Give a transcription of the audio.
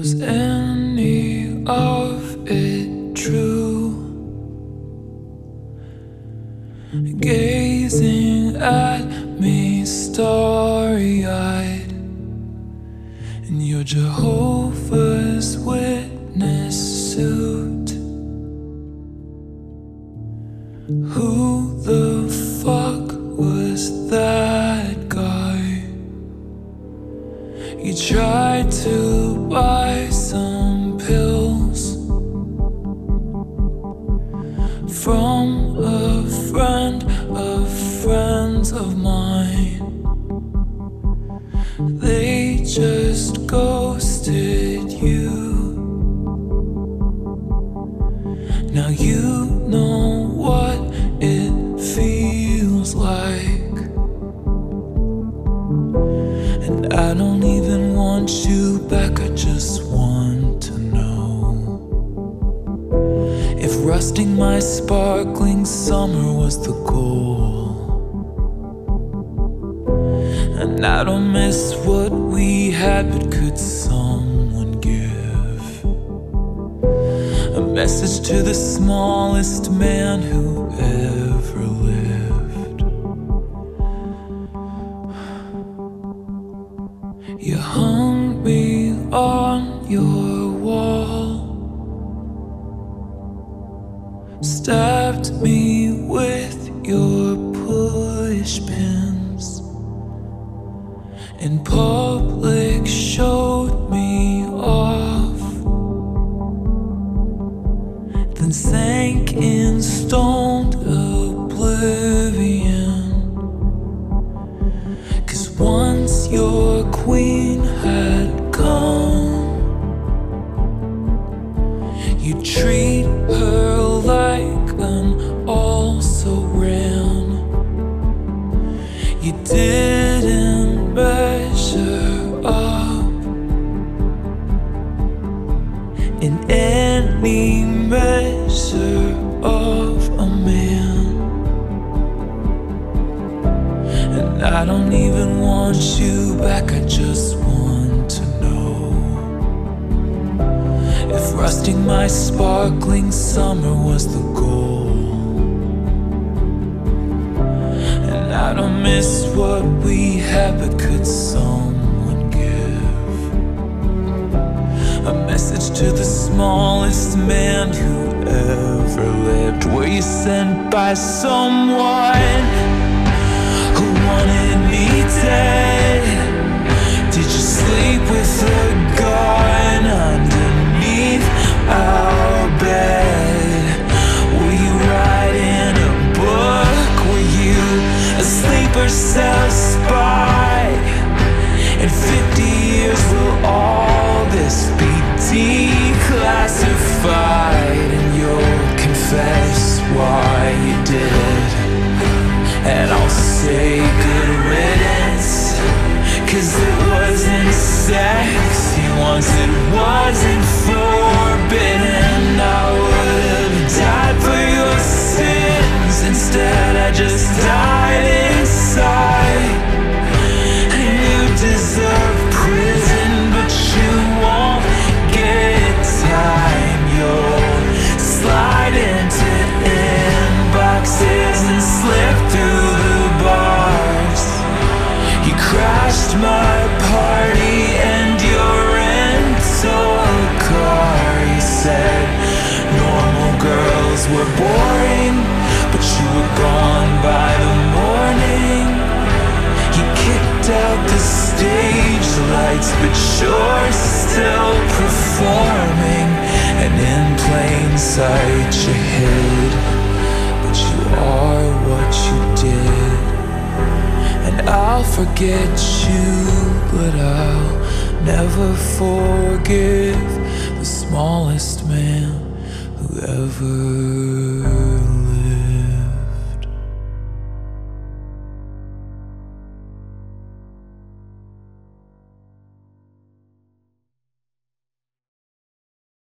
Was any of it true? Gazing at me starry eyed in your Jehovah's Witness suit. Who the fuck was that guy? You tried to some pills from a friend of friends of mine. They just ghosted you. If rusting my sparkling summer was the goal. And I don't miss what we had, but could someone give a message to the smallest man who ever lived? You hung me on your push pins, in public showed me off, then sank in stoned oblivion. Cause once your queen had come, you treat I don't even want you back, I just want to know if rusting my sparkling summer was the goal. And I don't miss what we had, but could someone give a message to the smallest man who ever lived? Were you sent by someone? Wanted me dead? Sexy once it wasn't forbidden. I would have died for your sins. Instead I just died inside. And you deserve prison But you won't get time. You'll slide into inboxes and slip through the bars. You crashed my girls were boring But you were gone by the morning you kicked out the stage lights, but you're still performing. And in plain sight, you hid, but you are what you did. And I'll forget you, but I'll never forgive the smallest man ever.